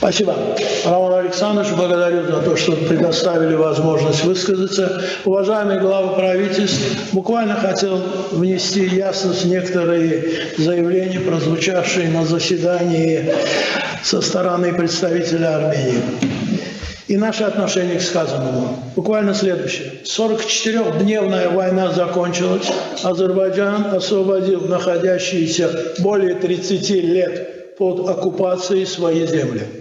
Спасибо. Роман Александрович, благодарю за то, что предоставили возможность высказаться. Уважаемые главы правительств, буквально хотел внести ясность в некоторые заявления, прозвучавшие на заседании со стороны представителя Армении. И наше отношение к сказанному. Буквально следующее. 44-дневная война закончилась. Азербайджан освободил находящиеся более 30 лет под оккупацией свои земли.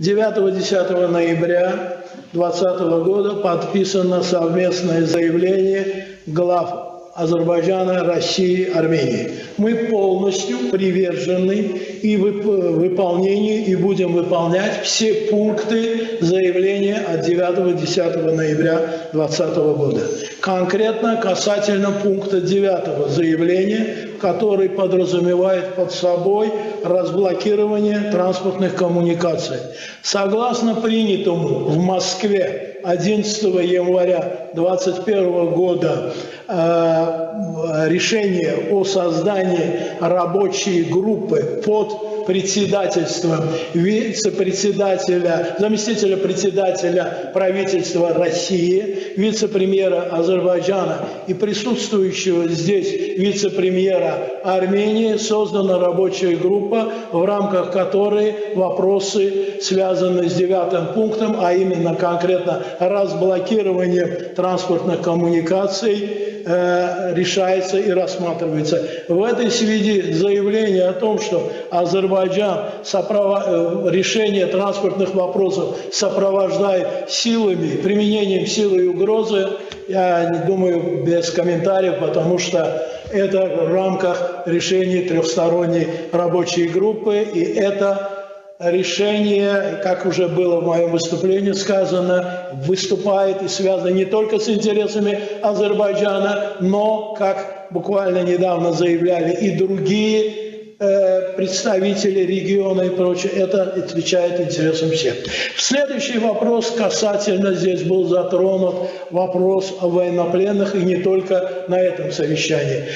9-10 ноября 2020 года подписано совместное заявление глав Азербайджана, России, Армении. Мы полностью привержены и выполнению и будем выполнять все пункты заявления от 9-10 ноября 2020 года. Конкретно касательно пункта 9 заявления, который подразумевает под собой разблокирование транспортных коммуникаций. Согласно принятому в Москве 11 января 2021 года э, решение о создании рабочей группы под председательством вице-председателя, заместителя председателя правительства России, вице-премьера Азербайджана и присутствующего здесь вице-премьера Армении создана рабочая группа, в рамках которой вопросы, связанные с девятым пунктом, а именно конкретно разблокирование транспортных коммуникаций, Э, решается и рассматривается. В этой связи заявление о том, что Азербайджан сопров... Э, решение транспортных вопросов сопровождает силами, применением силы и угрозы, я не думаю без комментариев, потому что это в рамках решения трехсторонней рабочей группы, и это решение, как уже было в моем выступлении сказано, выступает и связано не только с интересами Азербайджана, но, как буквально недавно заявляли и другие э, представители региона и прочее, это отвечает интересам всех. Следующий вопрос касательно, здесь был затронут вопрос о военнопленных и не только на этом совещании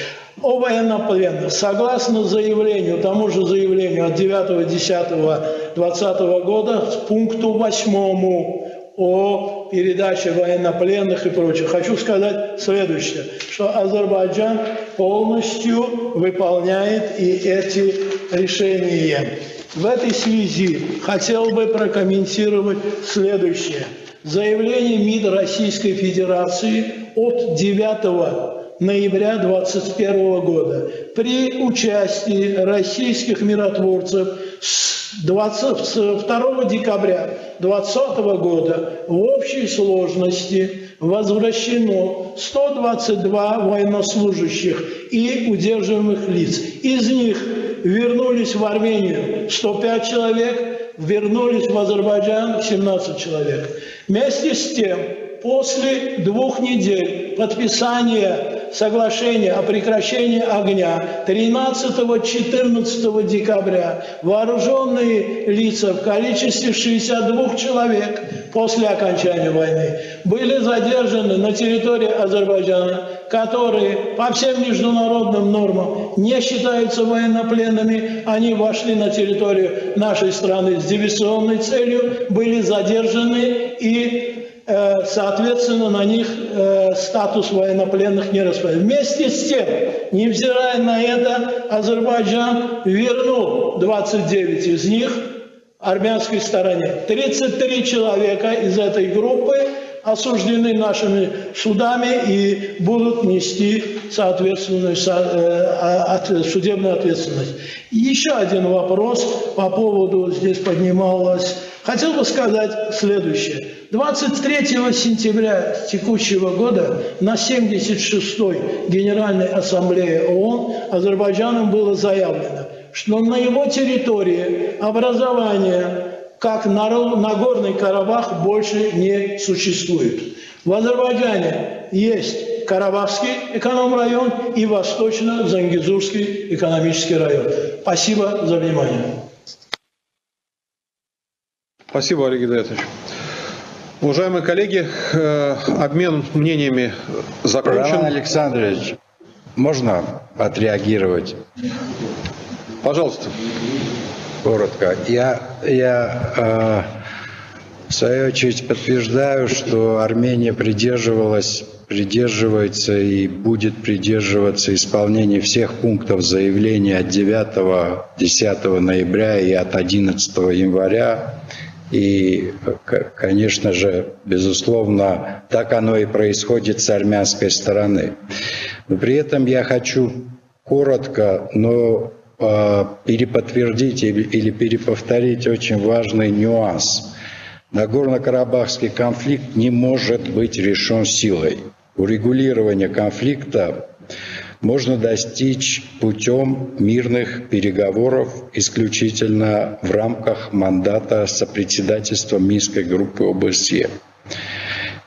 о военнопленных. Согласно заявлению, тому же заявлению от 9.10.2020 года, пункту 8 о передаче военнопленных и прочее. Хочу сказать следующее, что Азербайджан полностью выполняет и эти решения. В этой связи хотел бы прокомментировать следующее. Заявление МИД Российской Федерации от 9 ноября 2021 года при участии российских миротворцев с 22 декабря 2020 года в общей сложности возвращено 122 военнослужащих и удерживаемых лиц. Из них вернулись в Армению 105 человек, вернулись в Азербайджан 17 человек. Вместе с тем, после двух недель подписания соглашения о прекращении огня 13-14 декабря вооруженные лица в количестве 62 человек после окончания войны были задержаны на территории Азербайджана, которые по всем международным нормам не считаются военнопленными. Они вошли на территорию нашей страны с диверсионной целью, были задержаны и соответственно, на них э, статус военнопленных не распространяется. Вместе с тем, невзирая на это, Азербайджан вернул 29 из них армянской стороне. 33 человека из этой группы осуждены нашими судами и будут нести соответственную э, судебную ответственность. Еще один вопрос по поводу, здесь поднималось, хотел бы сказать следующее. 23 сентября текущего года на 76-й Генеральной Ассамблее ООН Азербайджаном было заявлено, что на его территории образование как Нагорный Карабах больше не существует. В Азербайджане есть Карабахский эконом-район и Восточно-Зангизурский экономический район. Спасибо за внимание. Спасибо, Олег Гидayatович. Уважаемые коллеги, э, обмен мнениями закончен. Роман Александрович, можно отреагировать? Пожалуйста. коротко. Я, я э, в свою очередь подтверждаю, что Армения придерживалась, придерживается и будет придерживаться исполнения всех пунктов заявления от 9-10 ноября и от 11 января. И, конечно же, безусловно, так оно и происходит с армянской стороны. Но при этом я хочу коротко, но э, переподтвердить или переповторить очень важный нюанс. Нагорно-Карабахский конфликт не может быть решен силой. Урегулирование конфликта можно достичь путем мирных переговоров исключительно в рамках мандата сопредседательства Минской группы ОБСЕ.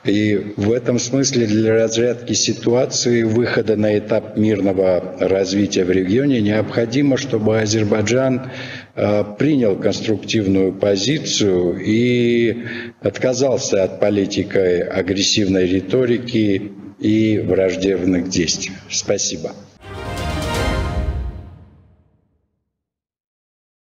И в этом смысле для разрядки ситуации, выхода на этап мирного развития в регионе необходимо, чтобы Азербайджан э, принял конструктивную позицию и отказался от политики агрессивной риторики и враждебных действий. Спасибо.